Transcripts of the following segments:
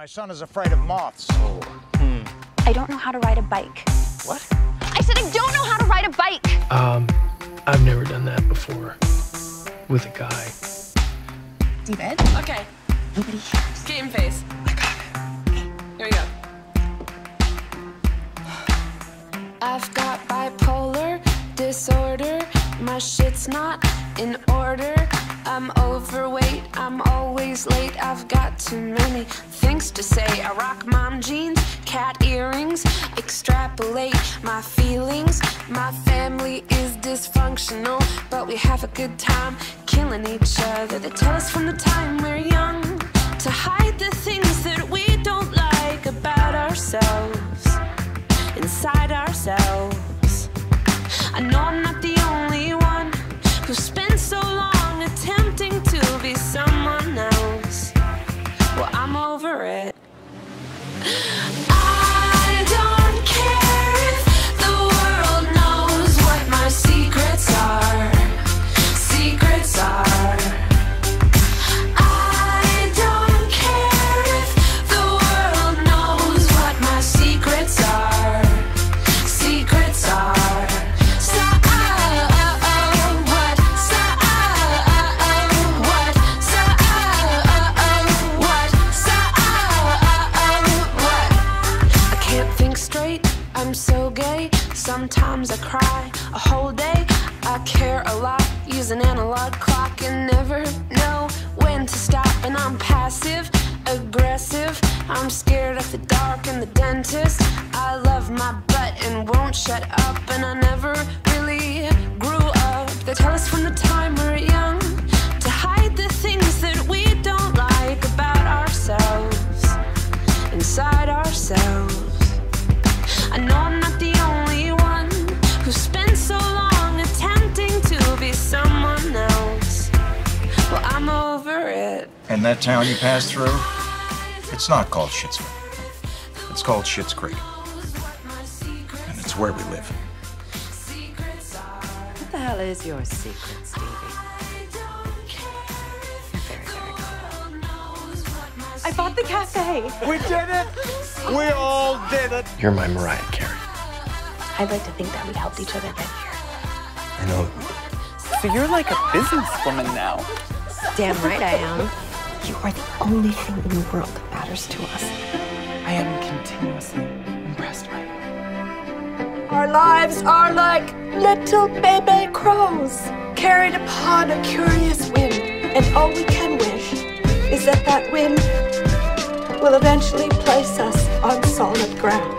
My son is afraid of moths. Oh. I don't know how to ride a bike. What? I said I don't know how to ride a bike. Um, I've never done that before with a guy. David? Okay, Nobody hears. game face. I got it. Here we go. I've got bipolar disorder. My shit's not in order. I'm overweight. I'm always late. I've got too many things to say. I rock mom jeans, cat earrings. Extrapolate my feelings. My family is dysfunctional, but we have a good time killing each other. They tell us from the time we're young to hide the over it. Sometimes I cry a whole day. I care a lot. Use an analog clock and never know when to stop. And I'm passive, aggressive. I'm scared of the dark and the dentist. I love my butt and won't shut up. And I never really grew up. They tell us from the time And that town you passed through, it's not called Shitsville. It's called Schitt's Creek. And it's where we live. What the hell is your secret, Stevie? You're very, very cool. I bought the cafe. We did it! We all did it! You're my Mariah Carey. I'd like to think that we helped each other get here. I know. So you're like a businesswoman now. Damn right I am. You are the only thing in the world that matters to us. I am continuously impressed by you. Our lives are like little baby crows carried upon a curious wind, and all we can wish is that that wind will eventually place us on solid ground.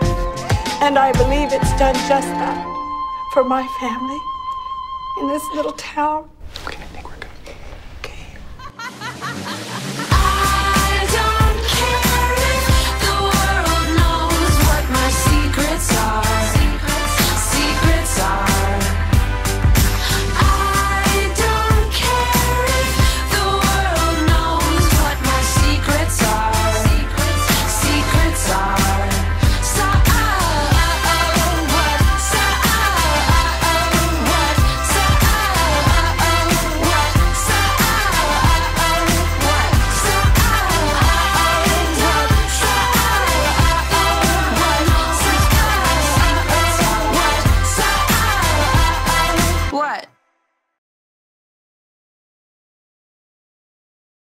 And I believe it's done just that for my family in this little town